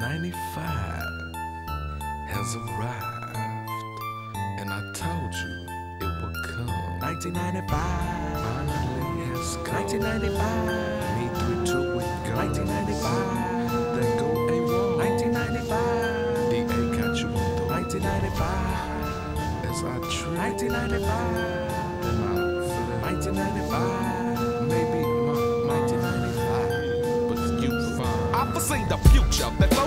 95 has arrived, and I told you it would come. 1995. Finally has come. 1995. Me three two we go. 1995. Then go A1. 1995. DA got you on the 1995. as I trip. 1995. Then I flip. 1995. Maybe my 1995. but you find. I've foreseen the future that